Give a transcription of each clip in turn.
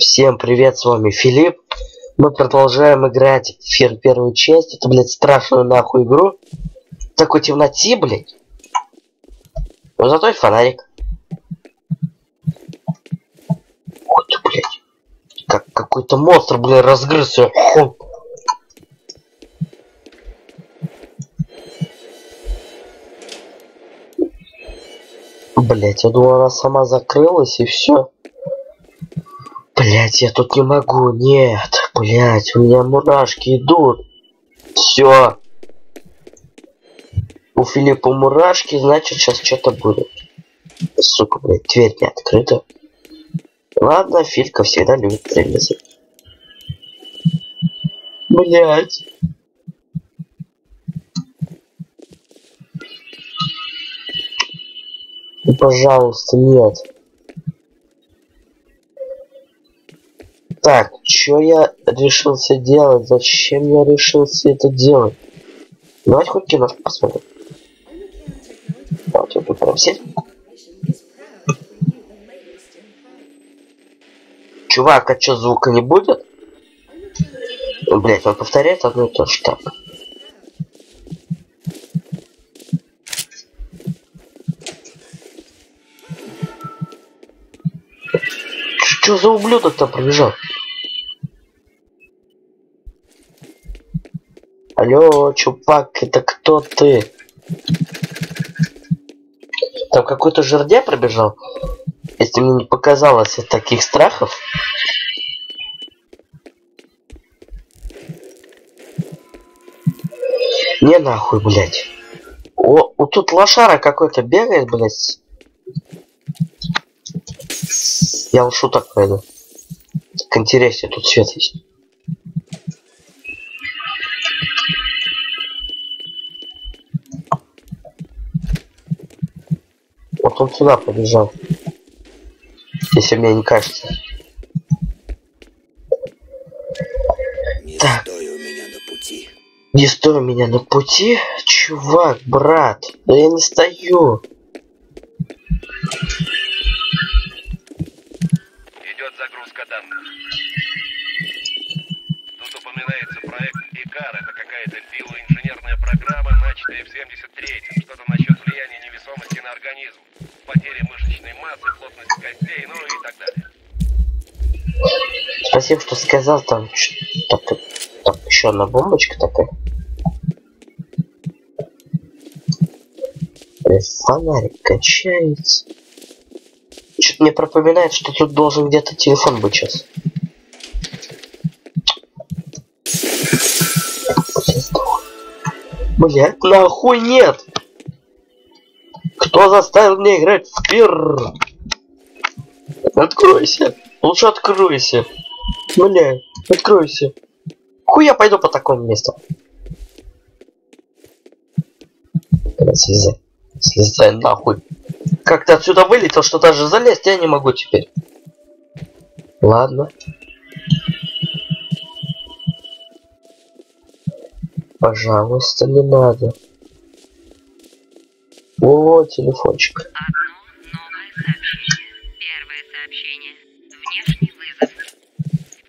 Всем привет, с вами Филипп. Мы продолжаем играть в первую часть. Это, блядь, страшную нахуй игру. Такой темноте, блядь. Но зато и фонарик. Вот блядь. Как какой-то монстр, блядь, разгрызся. Блять, я думал, она сама закрылась и все. Блять, я тут не могу. Нет, блять, у меня мурашки идут. Все. У Филиппа мурашки, значит, сейчас что-то будет. Сука, блядь, дверь не открыта. Ладно, Филька всегда любит прилезать. Блять. Ну, пожалуйста, нет. Что я решился делать? Зачем я решился это делать? Давайте хоть кино посмотрим. Давайте вот прям сесть. Чувак, а что, звука не будет? Ну, блять, он повторяет одно и то же так. Что за ублюдок там пробежал? Алло, чупак, это кто ты? Там какой-то жердя пробежал? Если мне не показалось от таких страхов. Не нахуй, блядь. О, вот тут лошара какой-то бегает, блядь. Я лучше так пойду. Так интереснее, тут свет есть. Вот он сюда побежал. Если мне не кажется. Не Так. стой у меня на пути. Не стой у меня на пути, чувак, брат. Да я не стою. Идет загрузка данных. Тут упоминается проект ИКАР. Это какая-то биоинженерная программа, начатая в Спасибо, что сказал там. Так, так, так, еще одна бомбочка такая. Э, Фонарик качается. Что-то мне пропоминает, что тут должен где-то телефон быть сейчас. Блять, нахуй нет! Кто заставил меня играть в пир? Откройся! Лучше откройся! Бля, откройся! Хуй я пойду по такому месту. Слезай. Слезай нахуй. Как ты отсюда вылетел, что даже залезть я не могу теперь. Ладно. Пожалуйста, не надо. О, телефончик. Одно новое сообщение. Первое сообщение. Внешний вызов.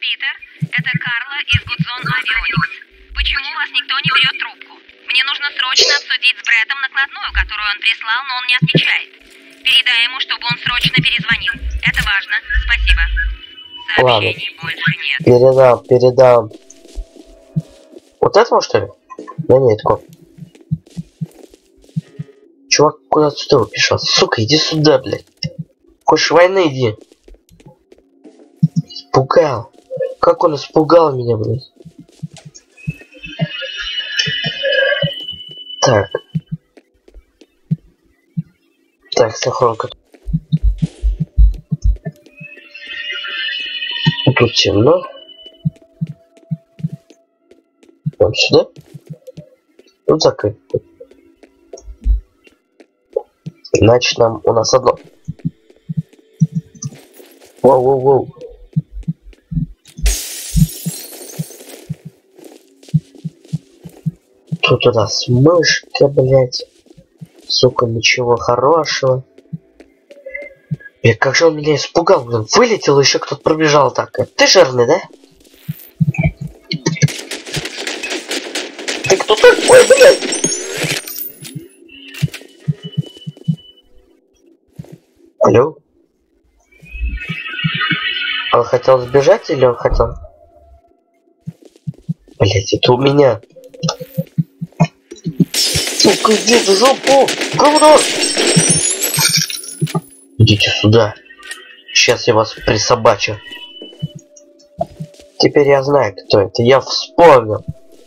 Питер, это Карла из Гудзон Авионикс. Почему вас никто не берет трубку? Мне нужно срочно обсудить с Бреттом накладную, которую он прислал, но он не отвечает. Передай ему, чтобы он срочно перезвонил. Это важно. Спасибо. Сообщений больше нет. Передам, передам. Вот этого что ли? Да нет, кот. Чувак, куда сюда упешал? Сука, иди сюда, блядь. Хочешь войны, иди. Испугал. Как он испугал меня, блядь. Так. Так, сохранка. Тут темно. Вам сюда? Вот закрыть. Значит, нам у нас одно. Воу-воу-воу. Тут у нас мышка, блядь. Сука, ничего хорошего. И как же он меня испугал, блин. Вылетел, еще кто-то пробежал так. Ты жирный, да? Ты кто такой, блядь? Алло? Он хотел сбежать или он хотел? Блять, это у меня. Сука, иди в жопу! Говно! Идите сюда. Сейчас я вас присобачу. Теперь я знаю, кто это. Я вспомнил.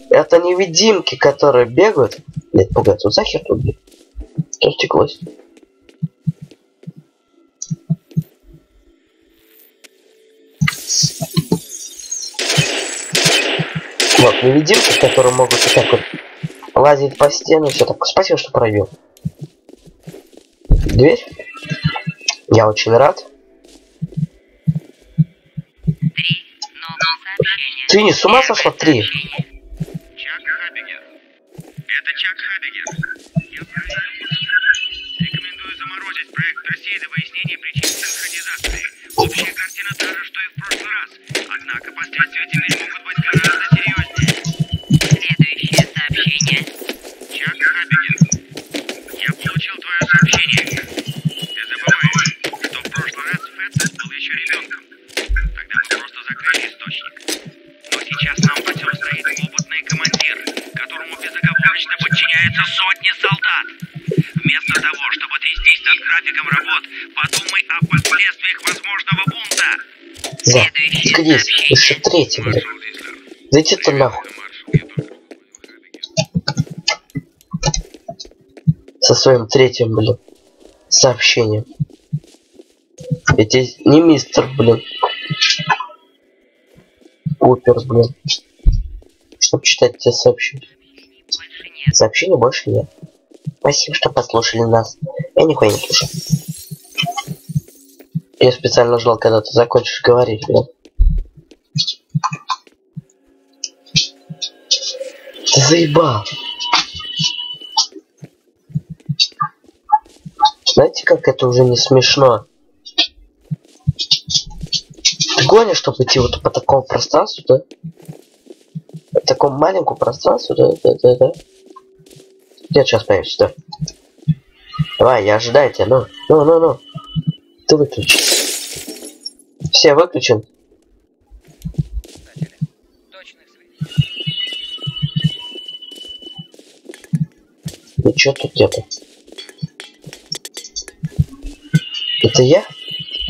Это невидимки, которые бегают. Блять, пугают. Вот захер тут, блядь. Что стеклось? Вот, невидимки, которые могут вот так вот лазить по стене, все так. Спасибо, что провел. Дверь. Я очень рад. Ты не с ума сошла? Три. Чак Хабигер. Это Чак графиком работ, подумай о последствиях возможного бунта. За. Крис, еще третий, блядь. Зайди ты нахуй. Со своим третьим, блин, сообщением. Эти не мистер, блин. Куперс, блин. Чтоб читать те сообщения. Сообщений больше нет. Спасибо, что послушали нас. Я нихуя не слушал. Я специально ждал, когда ты закончишь говорить, блин. Ты заебал. Знаете, как это уже не смешно? Ты гонишь, чтобы идти вот по такому пространству, да? По такому маленькому пространству, да, да, да, да. Я сейчас появлюсь, да. Давай, я ожидаю тебя, ну, ну, ну, ну. Ты выключи. Все выключен. И чё тут где-то? Это я?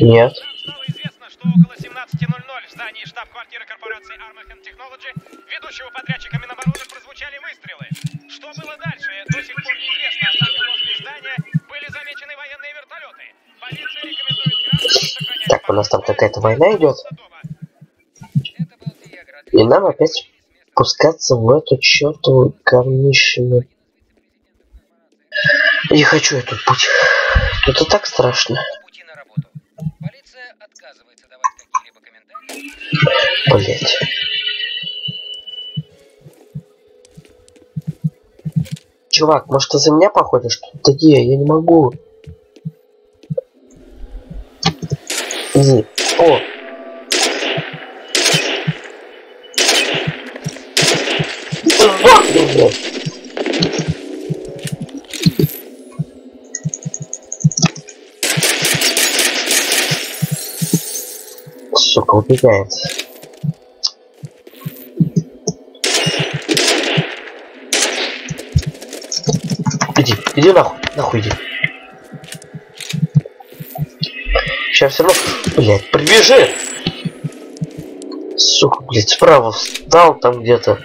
Нет. Стало известно, что около 17.00 в здании штаб-квартиры корпорации Armahan Technology, ведущего подрядчика Минобороны, прозвучали выстрелы. Что было дальше, до сих пор неизвестно, однако Так, у нас там какая-то война идет. И нам опять пускаться в эту чертову горнищину. Не хочу этот путь. Тут и так страшно. Блять. Чувак, может ты за меня походишь? Да не, я не могу. Иди. О! Блядь. Сука, убегает. Иди, иди нахуй, нахуй иди. Сейчас все равно, блядь, прибежи. Сука, блядь, справа встал там где-то.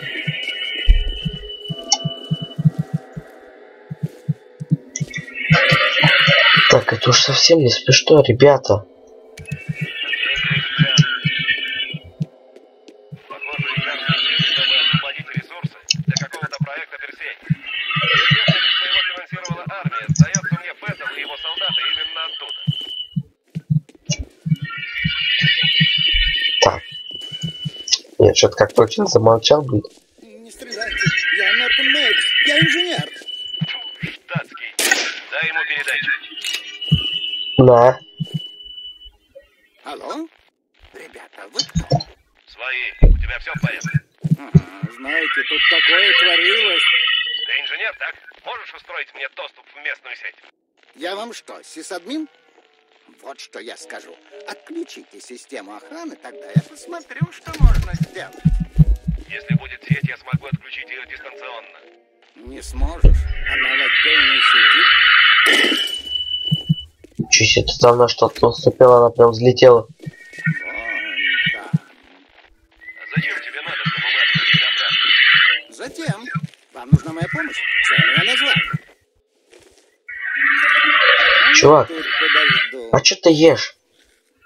Так, это уж совсем не смешно, ребята. что-то как получил, замолчал, блин. Не стреляйте, я Нортон Мэйк, я инженер. Штатский, дай ему передачу. Да. Алло? Ребята, вы Свои, у тебя все в порядке? Ага, знаете, тут такое творилось. Ты инженер, так? Можешь устроить мне доступ в местную сеть? Я вам что, сисадмин? Вот что я скажу. Отключите систему охраны, тогда я посмотрю, что можно сделать. Если будет сеть, я смогу отключить ее дистанционно. Не сможешь. Она в отдельной сети. Чуть себе, ты давно что-то наступило, она прям взлетела. Вон там. А зачем тебе надо, чтобы мы отключили охрану? Затем. Вам нужна моя помощь. Сами я назвал. Чувак. тут. А что ты ешь?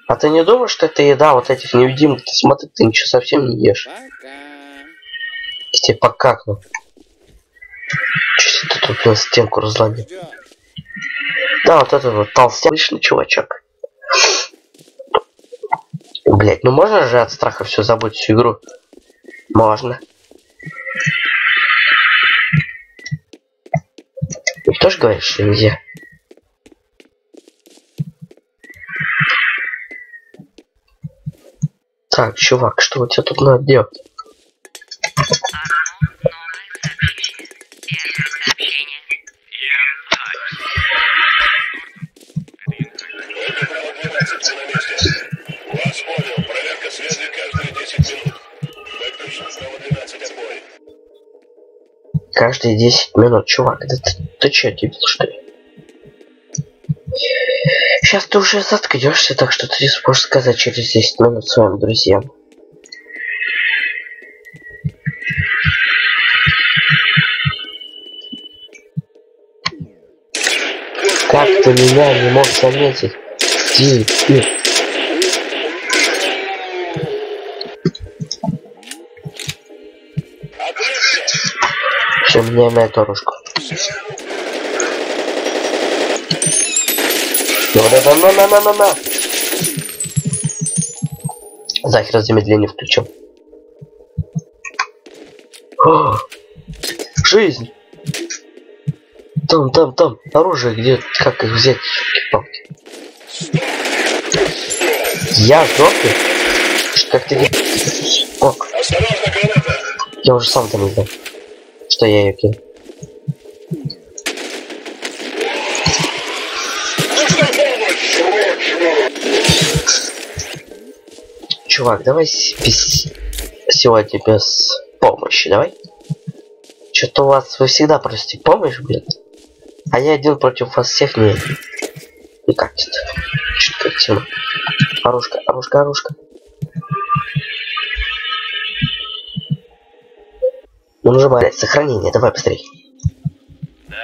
А ты не думаешь, что это еда вот этих невидимых? Ты смотри, ты ничего совсем не ешь. Я тебе покакну. Чуть ты тут на стенку разломил. Да, вот этот вот толстячный чувачок. Блять, ну можно же от страха все забыть всю игру? Можно. Ты тоже говоришь, что нельзя? Так, чувак, что у тебя тут надо делать? Одно новое сообщение. Первое сообщение. Вас понял. Проверка связи каждые 10 минут. Выключен. Снова 12 отбой. Каждые 10 минут, чувак, да ты, ты че, дебил, что ли? Сейчас ты уже заткнешься, так что ты не сможешь сказать через 10 минут своим друзьям. Как ты меня не мог заметить? Ты, ты. Все, меняем на эту оружку. Ну да да на на на на Захер замедление включил. О, жизнь. Там, там, там, оружие, где, как их взять, палки. Я жопе? Как ты? Ок, я уже сам там не знаю, что я ее кинул. Чувак, давай без... сегодня без помощи, давай. Что-то у вас вы всегда просите помощь, блин. А я один против вас всех не... Не катит. Что-то тема. Оружка, оружка, оружка. Ну, нажимай, сохранение, давай быстрей. Да.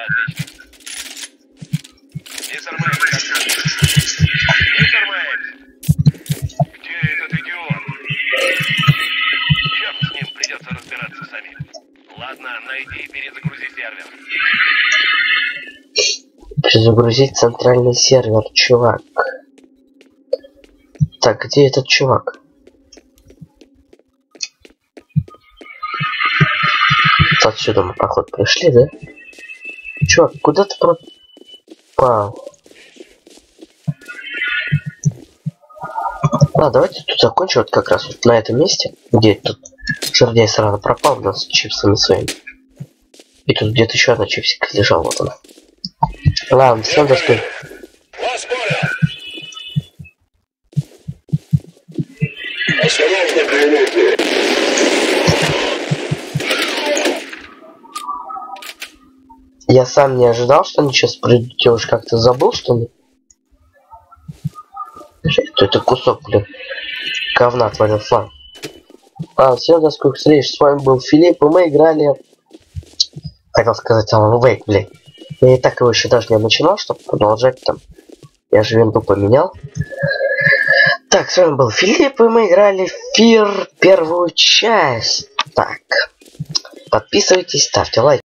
Перезагрузить центральный сервер, чувак. Так, где этот чувак? Отсюда мы, походу, пришли, да? Чувак, куда ты пропал? А, давайте тут закончим вот как раз вот на этом месте, где тут жердяй сразу пропал у нас с чипсами своими. И тут где-то еще одна чипсик лежал, вот она. Ладно, всем до скорого. Вас понял! Осторожно, граната! Я сам не ожидал, что они сейчас придут. Я уж как-то забыл, что ли? Что это кусок, блин. Говна творил фан. А, всем до скорых встреч. С вами был Филипп, и мы играли... Хотел сказать Alan Wake, блин. Я и так его еще даже не начинал, чтобы продолжать там. Я же винду поменял. Так, с вами был Филипп, и мы играли в Фир первую часть. Так. Подписывайтесь, ставьте лайк.